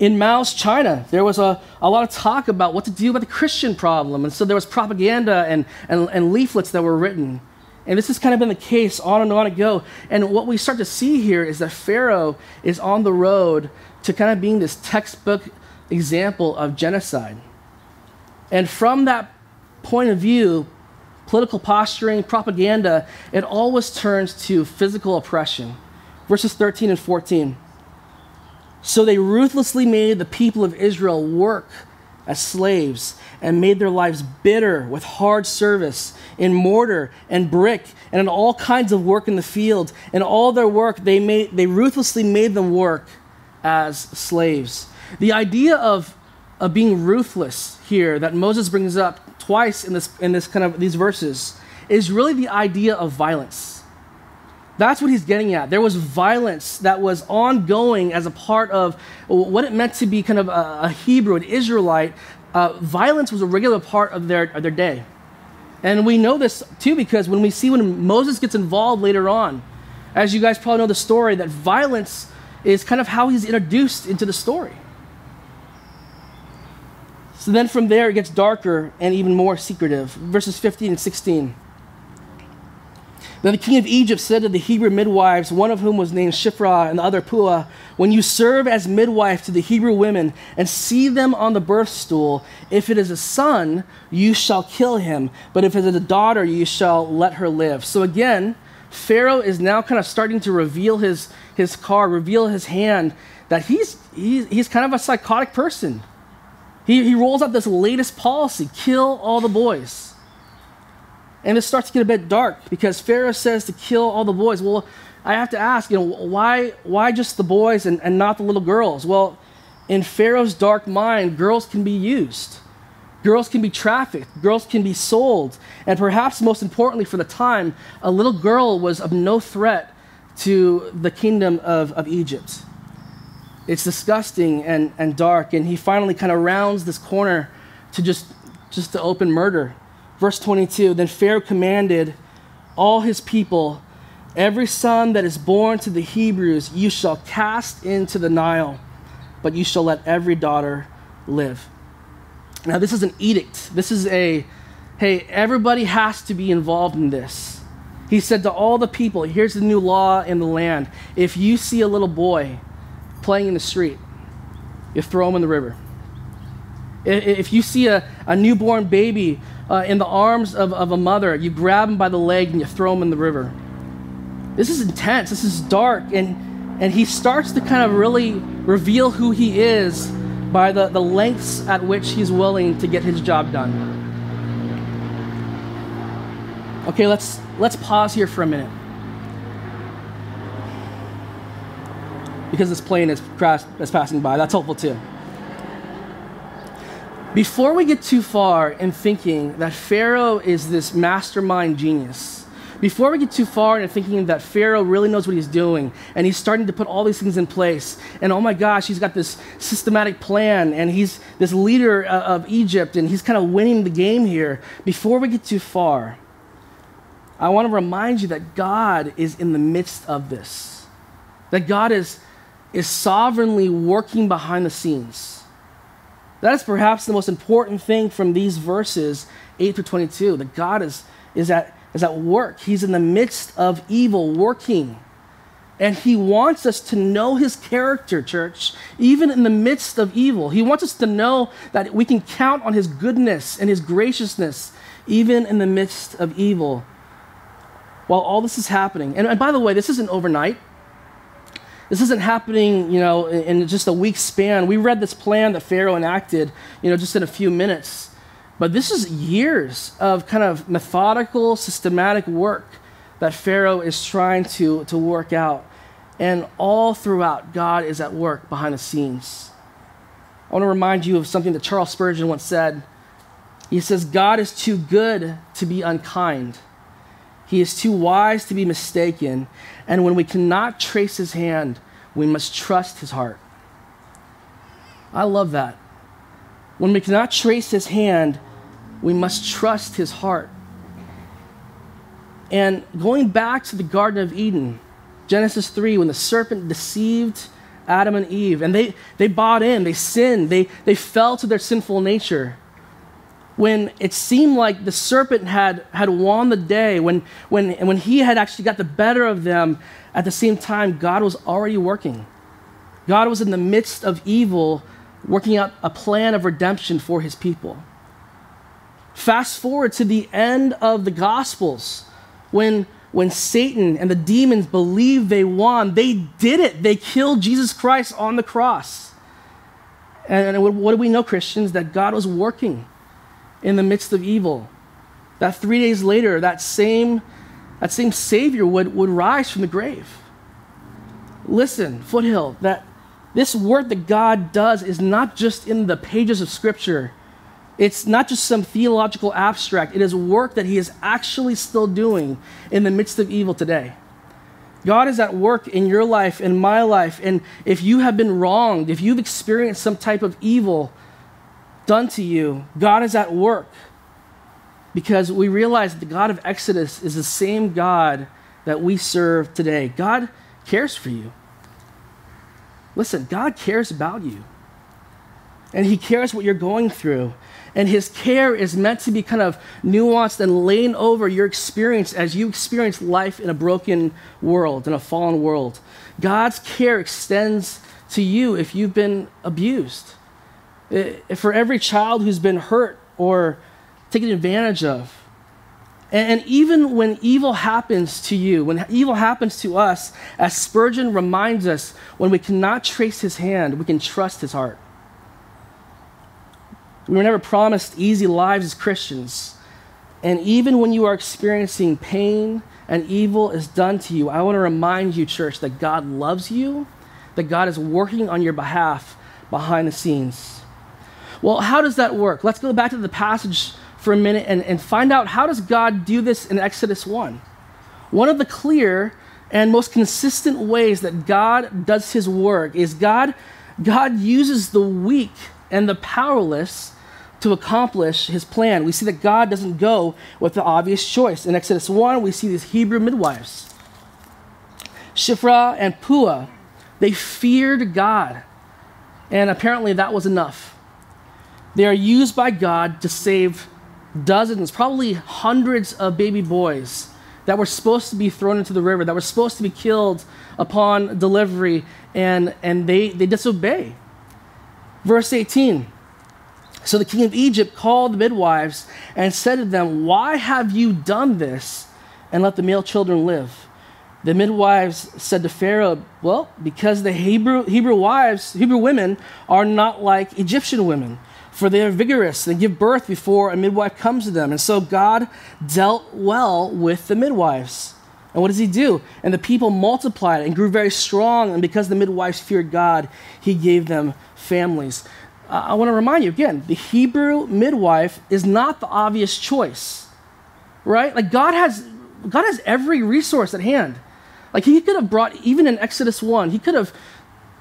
In Mao's China, there was a, a lot of talk about what to do about the Christian problem. And so there was propaganda and, and, and leaflets that were written. And this has kind of been the case on and on it go. And what we start to see here is that Pharaoh is on the road to kind of being this textbook example of genocide. And from that point of view, political posturing, propaganda, it always turns to physical oppression. Verses 13 and 14. So they ruthlessly made the people of Israel work as slaves and made their lives bitter with hard service in mortar and brick and in all kinds of work in the field. And all their work, they, made, they ruthlessly made them work as slaves. The idea of, of being ruthless here that Moses brings up twice in this, in this kind of these verses is really the idea of violence. That's what he's getting at. There was violence that was ongoing as a part of what it meant to be kind of a, a Hebrew, an Israelite. Uh, violence was a regular part of their, of their day. And we know this too because when we see when Moses gets involved later on, as you guys probably know the story, that violence is kind of how he's introduced into the story. So then from there it gets darker and even more secretive. Verses 15 and 16. Then the king of Egypt said to the Hebrew midwives, one of whom was named Shiphrah and the other Puah, When you serve as midwife to the Hebrew women and see them on the birth stool, if it is a son, you shall kill him, but if it is a daughter, you shall let her live. So again, Pharaoh is now kind of starting to reveal his, his card, reveal his hand, that he's, he's, he's kind of a psychotic person. He, he rolls out this latest policy kill all the boys. And it starts to get a bit dark because Pharaoh says to kill all the boys. Well, I have to ask, you know, why, why just the boys and, and not the little girls? Well, in Pharaoh's dark mind, girls can be used. Girls can be trafficked. Girls can be sold. And perhaps most importantly for the time, a little girl was of no threat to the kingdom of, of Egypt. It's disgusting and, and dark. And he finally kind of rounds this corner to just, just to open murder. Verse 22 Then Pharaoh commanded all his people, Every son that is born to the Hebrews you shall cast into the Nile, but you shall let every daughter live. Now, this is an edict. This is a, hey, everybody has to be involved in this. He said to all the people, here's the new law in the land. If you see a little boy playing in the street, you throw them in the river. If you see a, a newborn baby uh, in the arms of, of a mother, you grab him by the leg and you throw him in the river. This is intense. This is dark. And, and he starts to kind of really reveal who he is by the, the lengths at which he's willing to get his job done. Okay, let's, let's pause here for a minute. Because this plane is, crash, is passing by. That's helpful too. Before we get too far in thinking that Pharaoh is this mastermind genius, before we get too far in thinking that Pharaoh really knows what he's doing and he's starting to put all these things in place, and oh my gosh, he's got this systematic plan and he's this leader uh, of Egypt and he's kind of winning the game here, before we get too far, I want to remind you that God is in the midst of this, that God is, is sovereignly working behind the scenes that is perhaps the most important thing from these verses 8 through 22 that God is, is, at, is at work. He's in the midst of evil working. And he wants us to know his character, church, even in the midst of evil. He wants us to know that we can count on his goodness and his graciousness, even in the midst of evil. While all this is happening, and, and by the way, this isn't overnight. This isn't happening, you know, in, just a week span. We read this plan that Pharaoh enacted, you know, just in a few minutes. But this is years of kind of methodical, systematic work that Pharaoh is trying to, to work out. And all throughout, God is at work behind the scenes. I want to remind you of something that Charles Spurgeon once said. He says, God is too good to be unkind. He is too wise to be mistaken, and when we cannot trace his hand, we must trust his heart. I love that. When we cannot trace his hand, we must trust his heart. And going back to the Garden of Eden, Genesis 3, when the serpent deceived Adam and Eve, and they, they bought in, they sinned, they, they fell to their sinful nature. When it seemed like the serpent had, had won the day, when, when, when he had actually got the better of them, at the same time, God was already working. God was in the midst of evil, working out a plan of redemption for his people. Fast forward to the end of the Gospels, when when Satan and the demons believed they won, they did it. They killed Jesus Christ on the cross. And what do we know, Christians? That God was working in the midst of evil. That three days later, that same, that same Savior would, would rise from the grave. Listen, Foothill, that this work that God does is not just in the pages of Scripture it's not just some theological abstract, it is work that He is actually still doing in the midst of evil today. God is at work in your life, in my life, and if you have been wronged, if you've experienced some type of evil done to you, God is at work. Because we realize that the God of Exodus is the same God that we serve today. God cares for you. Listen, God cares about you. And He cares what you're going through. And his care is meant to be kind of nuanced and laying over your experience as you experience life in a broken world, in a fallen world. God's care extends to you if you've been abused. Eh, for every child who's been hurt or taken advantage of. And even when evil happens to you, when evil happens to us, as Spurgeon reminds us, when we cannot trace his hand, we can trust his heart. We were never promised easy lives as Christians. And even when you are experiencing pain and evil is done to you, I want to remind you, church, that God loves you, that God is working on your behalf behind the scenes. Well, how does that work? Let's go back to the passage for a minute and, and find out how does God do this in Exodus 1? One of the clear and most consistent ways that God does his work is God, God uses the weak and the powerless to accomplish his plan. We see that God doesn't go with the obvious choice. In Exodus 1, we see these Hebrew midwives, Shiphrah and Puah. They feared God, and apparently that was enough. They are used by God to save dozens, probably hundreds of baby boys that were supposed to be thrown into the river, that were supposed to be killed upon delivery, and, and they, they disobey. Verse 18 so the king of Egypt called the midwives and said to them, Why have you done this and let the male children live? The midwives said to Pharaoh, Well, because the Hebrew, Hebrew wives, Hebrew women, are not like Egyptian women, for they are vigorous They give birth before a midwife comes to them. And so God dealt well with the midwives. And what does he do? And the people multiplied and grew very strong. And because the midwives feared God, he gave them families. Uh, I want to remind you again the Hebrew midwife is not the obvious choice, right? Like God has, God has every resource at hand. Like he could have brought, even in Exodus 1, he could have,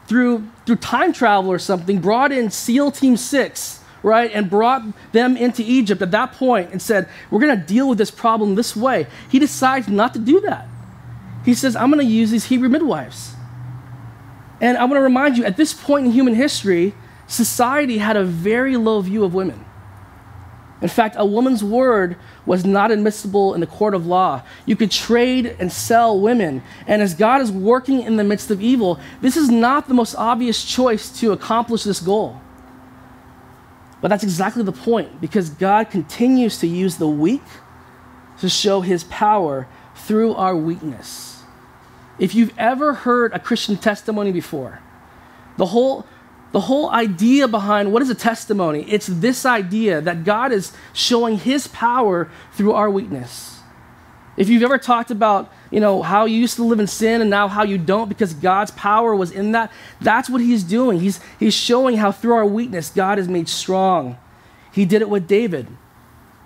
through, through time travel or something, brought in SEAL Team 6, right? And brought them into Egypt at that point and said, we're going to deal with this problem this way. He decides not to do that. He says, I'm going to use these Hebrew midwives. And I want to remind you, at this point in human history, society had a very low view of women. In fact, a woman's word was not admissible in the court of law. You could trade and sell women. And as God is working in the midst of evil, this is not the most obvious choice to accomplish this goal. But that's exactly the point, because God continues to use the weak to show his power through our weakness. If you've ever heard a Christian testimony before, the whole the whole idea behind what is a testimony? It's this idea that God is showing his power through our weakness. If you've ever talked about, you know, how you used to live in sin and now how you don't because God's power was in that, that's what he's doing. He's, he's showing how through our weakness God is made strong. He did it with David,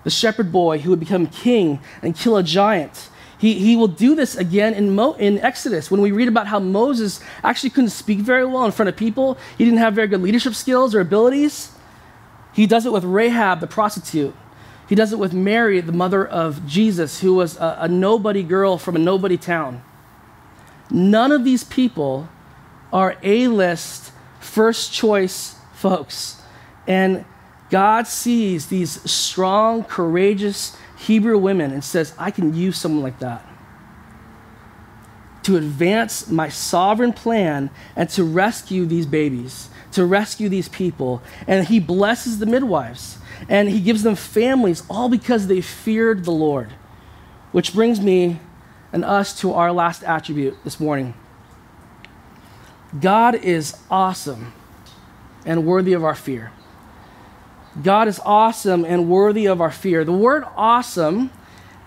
the shepherd boy who would become king and kill a giant. He, he will do this again in, Mo, in Exodus when we read about how Moses actually couldn't speak very well in front of people. He didn't have very good leadership skills or abilities. He does it with Rahab, the prostitute. He does it with Mary, the mother of Jesus, who was a, a nobody girl from a nobody town. None of these people are A list, first choice folks. And God sees these strong, courageous Hebrew women and says, I can use someone like that to advance my sovereign plan and to rescue these babies, to rescue these people. And he blesses the midwives and he gives them families, all because they feared the Lord. Which brings me and us to our last attribute this morning God is awesome and worthy of our fear. God is awesome and worthy of our fear. The word awesome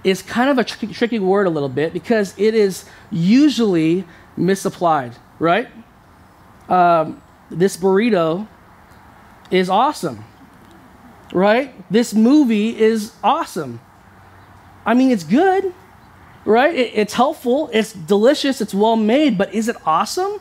is kind of a tr- tricky word a little bit because it is usually misapplied, right? Um, this burrito is awesome, right? This movie is awesome. I mean, it's good, right? It, it's helpful, it's delicious, it's well made, but is it awesome?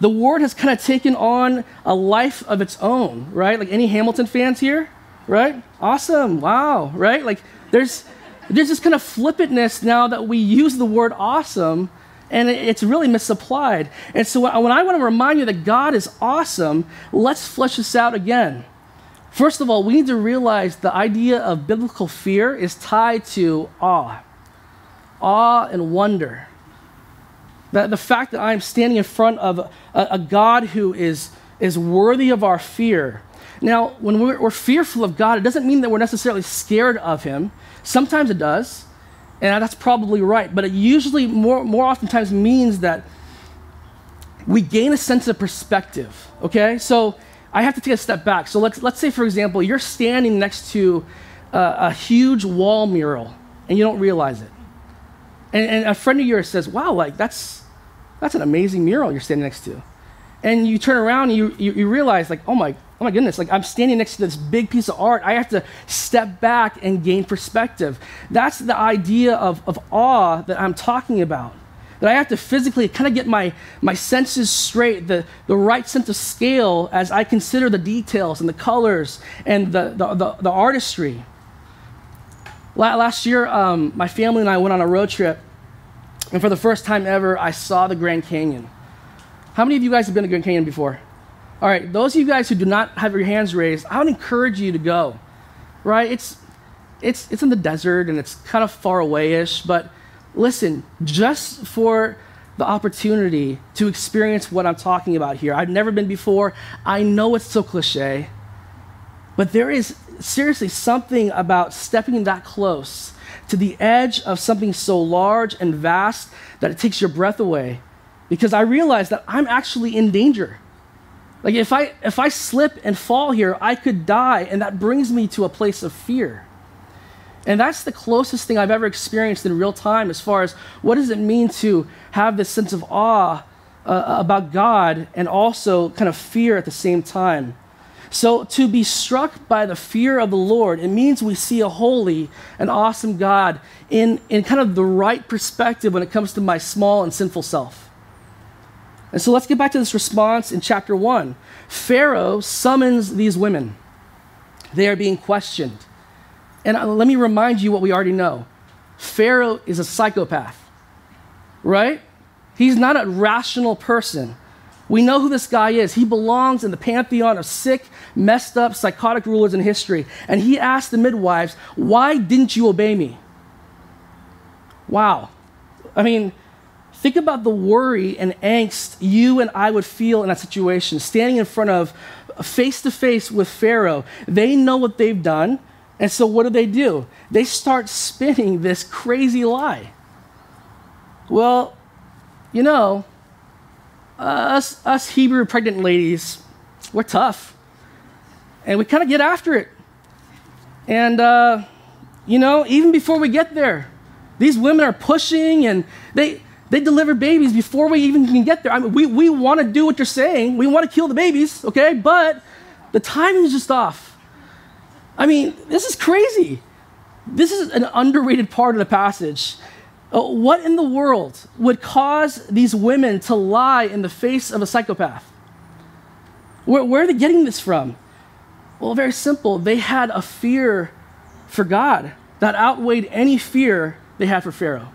the word has kind of taken on a life of its own, right? Like any Hamilton fans here, right? Awesome, wow, right? Like there's there's this kind of flippantness now that we use the word awesome and it's really misapplied. And so when I want to remind you that God is awesome, let's flesh this out again. First of all, we need to realize the idea of biblical fear is tied to awe, awe and wonder. The, the fact that I'm standing in front of a, a God who is, is worthy of our fear. Now, when we're, we're fearful of God, it doesn't mean that we're necessarily scared of Him. Sometimes it does, and that's probably right, but it usually more, more oftentimes means that we gain a sense of perspective, okay? So I have to take a step back. So let's, let's say, for example, you're standing next to a, a huge wall mural and you don't realize it. And, and a friend of yours says, wow, like that's, that's an amazing mural you're standing next to. And you turn around and you, you, you realize, like, oh my, oh my goodness, like I'm standing next to this big piece of art. I have to step back and gain perspective. That's the idea of, of awe that I'm talking about. That I have to physically kind of get my, my senses straight, the, the right sense of scale as I consider the details and the colors and the, the, the, the artistry. Last year, um, my family and I went on a road trip, and for the first time ever, I saw the Grand Canyon. How many of you guys have been to Grand Canyon before? All right, those of you guys who do not have your hands raised, I would encourage you to go. Right? It's it's it's in the desert and it's kind of far away-ish, but listen, just for the opportunity to experience what I'm talking about here. I've never been before. I know it's so cliche, but there is seriously something about stepping that close to the edge of something so large and vast that it takes your breath away because I realize that I'm actually in danger. Like if I if I slip and fall here, I could die and that brings me to a place of fear. And that's the closest thing I've ever experienced in real time as far as what does it mean to have this sense of awe uh, about God and also kind of fear at the same time. So, to be struck by the fear of the Lord, it means we see a holy and awesome God in, in kind of the right perspective when it comes to my small and sinful self. And so, let's get back to this response in chapter 1. Pharaoh summons these women, they are being questioned. And let me remind you what we already know Pharaoh is a psychopath, right? He's not a rational person. We know who this guy is. He belongs in the pantheon of sick, messed up, psychotic rulers in history. And he asked the midwives, Why didn't you obey me? Wow. I mean, think about the worry and angst you and I would feel in that situation, standing in front of, face to face with Pharaoh. They know what they've done. And so what do they do? They start spinning this crazy lie. Well, you know, us, us Hebrew pregnant ladies, we're tough. And we kind of get after it. And, uh, you know, even before we get there, these women are pushing and they, they deliver babies before we even can get there. I mean, we, we want to do what you're saying. We want to kill the babies, okay? But the timing is just off. I mean, this is crazy. This is an underrated part of the passage. Uh, what in the world would cause these women to lie in the face of a psychopath? Where, where are they getting this from? Well, very simple. They had a fear for God that outweighed any fear they had for Pharaoh.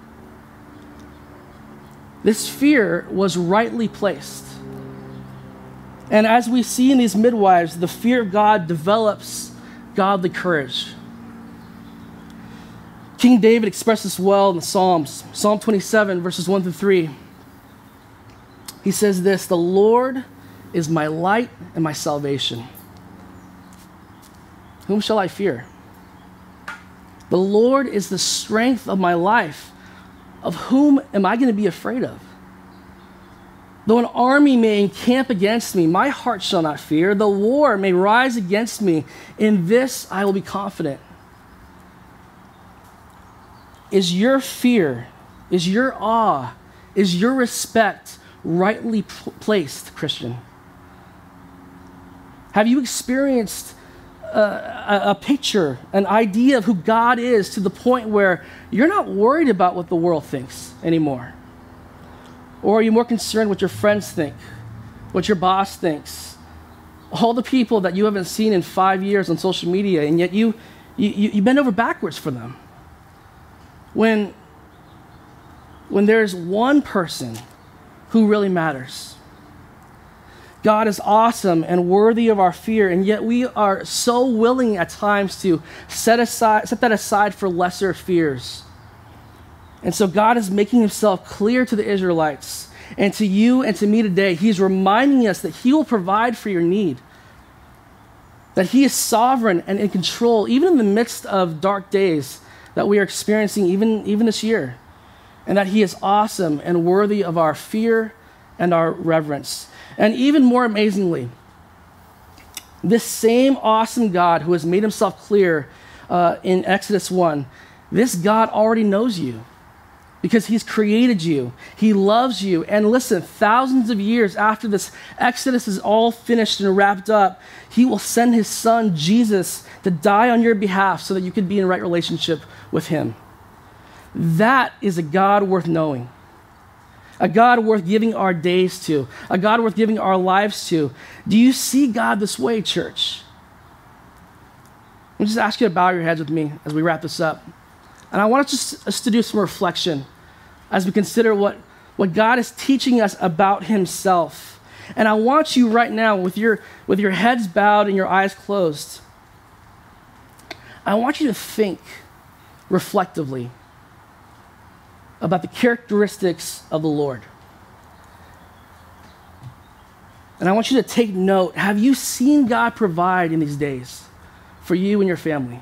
this fear was rightly placed. And as we see in these midwives, the fear of God develops godly courage. King David expressed this well in the Psalms, Psalm 27, verses 1 through 3. He says this The Lord is my light and my salvation. Whom shall I fear? The Lord is the strength of my life. Of whom am I going to be afraid of? Though an army may encamp against me, my heart shall not fear. The war may rise against me. In this I will be confident. Is your fear, is your awe, is your respect rightly p- placed, Christian? Have you experienced uh, a, a, picture, an idea of who God is to the point where you're not worried about what the world thinks anymore? Or are you more concerned what your friends think, what your boss thinks, all the people that you haven't seen in five years on social media, and yet you, you, you bend over backwards for them? When, when there's one person who really matters God is awesome and worthy of our fear, and yet we are so willing at times to set, aside, set that aside for lesser fears. And so God is making himself clear to the Israelites and to you and to me today. He's reminding us that he will provide for your need, that he is sovereign and in control, even in the midst of dark days that we are experiencing, even, even this year, and that he is awesome and worthy of our fear and our reverence. And even more amazingly, this same awesome God who has made himself clear uh, in Exodus 1, this God already knows you because he's created you. He loves you. And listen, thousands of years after this Exodus is all finished and wrapped up, he will send his son, Jesus, to die on your behalf so that you could be in right relationship with him. That is a God worth knowing a God worth giving our days to, a God worth giving our lives to. Do you see God this way, church? Me just ask you to bow your heads with me as we wrap this up. And I want us, us to do some reflection as we consider what, what God is teaching us about Himself. And I want you right now, with your, with your heads bowed and your eyes closed, I want you to think reflectively about the characteristics of the Lord. And I want you to take note have you seen God provide in these days for you and your family?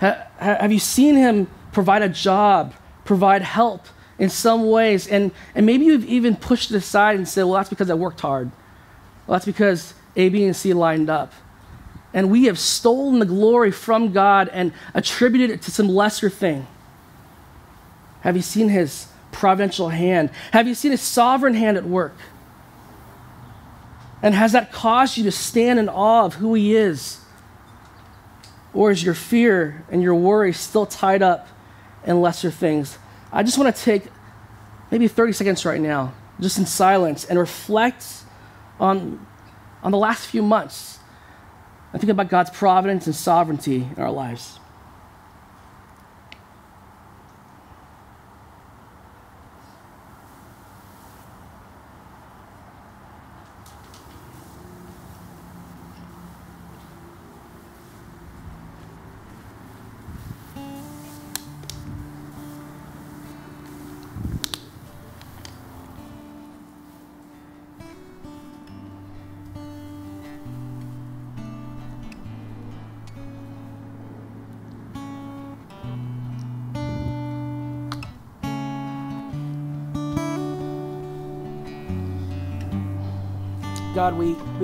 have you seen Him provide a job, provide help in some ways? And, and maybe you've even pushed it aside and said, well, that's because I worked hard. Well, that's because A, B, and C lined up. And we have stolen the glory from God and attributed it to some lesser thing. Have you seen his providential hand? Have you seen his sovereign hand at work? And has that caused you to stand in awe of who he is? Or is your fear and your worry still tied up in lesser things? I just want to take maybe 30 seconds right now, just in silence, and reflect on, on the last few months and think about God's providence and sovereignty in our lives.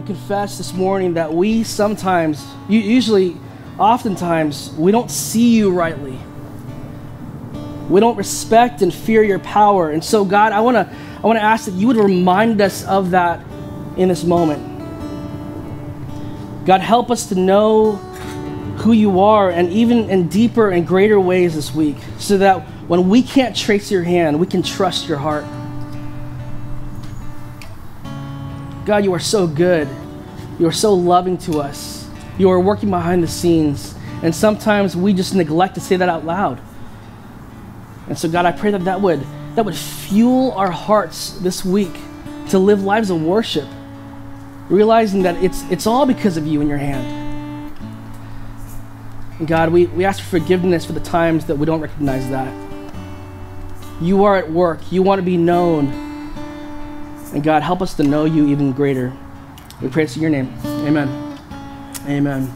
We, confess this morning that we sometimes, usually, oftentimes, we don't see you rightly. We don't respect and fear your power. And so, God, I want to I want to ask that you would remind us of that in this moment. God, help us to know who you are and even in deeper and greater ways this week so that when we can't trace your hand, we can trust your heart. God, you are so good. You are so loving to us. You are working behind the scenes. And sometimes we just neglect to say that out loud. And so, God, I pray that that would, that would fuel our hearts this week to live lives of worship, realizing that it's, it's all because of you in your hand. And God, we, we ask for forgiveness for the times that we don't recognize that. You are at work, you want to be known. And God, help us to know you even greater. We pray this in your name. Amen. Amen.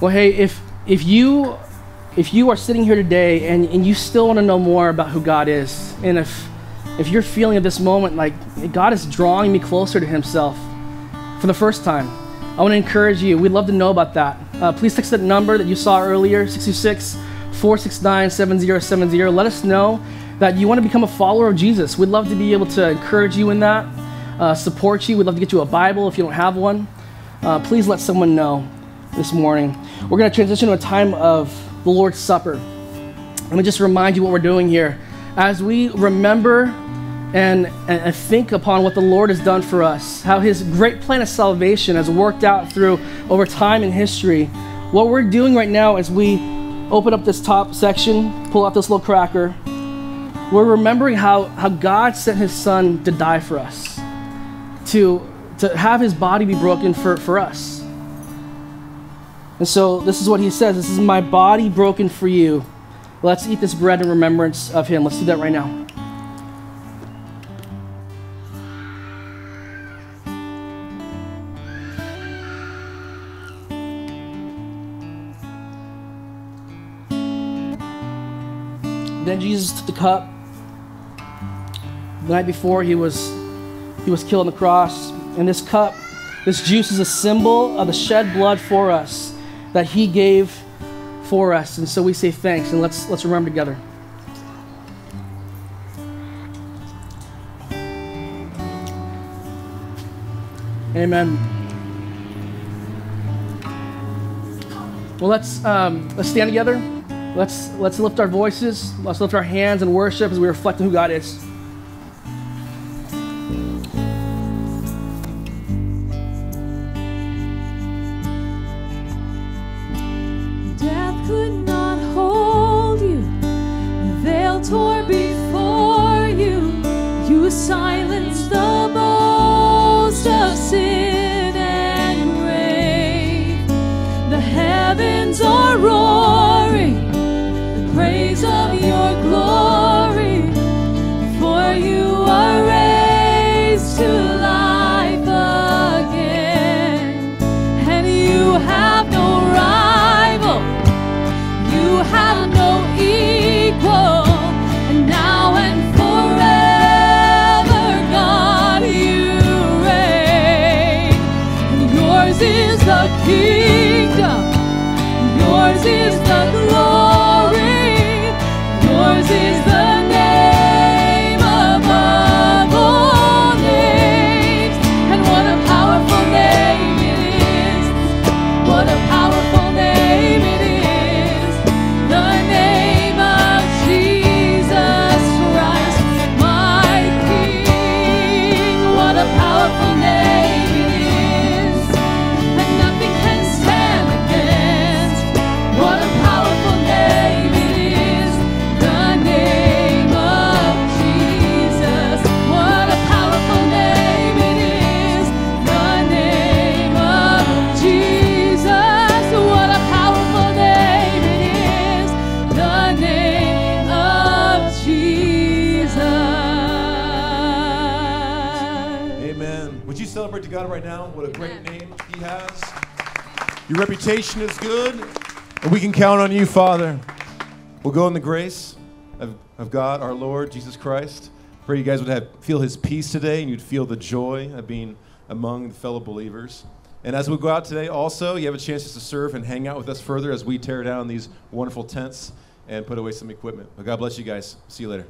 Well, hey, if if you if you are sitting here today and, and you still want to know more about who God is, and if if you're feeling at this moment like God is drawing me closer to Himself for the first time, I want to encourage you. We'd love to know about that. Uh, please text that number that you saw earlier, 626 469 7070. Let us know that you want to become a follower of Jesus. We'd love to be able to encourage you in that, uh, support you. We'd love to get you a Bible if you don't have one. Uh, please let someone know this morning. We're going to transition to a time of the Lord's Supper. Let me just remind you what we're doing here. As we remember and, and think upon what the Lord has done for us, how his great plan of salvation has worked out through over time in history, what we're doing right now is we open up this top section, pull out this little cracker. We're remembering how, how God sent his son to die for us, to, to have his body be broken for, for us. And so this is what he says This is my body broken for you. Let's eat this bread in remembrance of him. Let's do that right now. Then Jesus took the cup. The night before he was he was killed on the cross. And this cup, this juice is a symbol of the shed blood for us that he gave for us. And so we say thanks and let's let's remember together. Amen. Well, let's um, let's stand together. Let's let's lift our voices. Let's lift our hands and worship as we reflect on who God is. You Your reputation is good, and we can count on you, Father. We'll go in the grace of, of God, our Lord Jesus Christ. Pray you guys would have, feel His peace today, and you'd feel the joy of being among the fellow believers. And as we go out today, also, you have a chance to serve and hang out with us further as we tear down these wonderful tents and put away some equipment. But God bless you guys. See you later.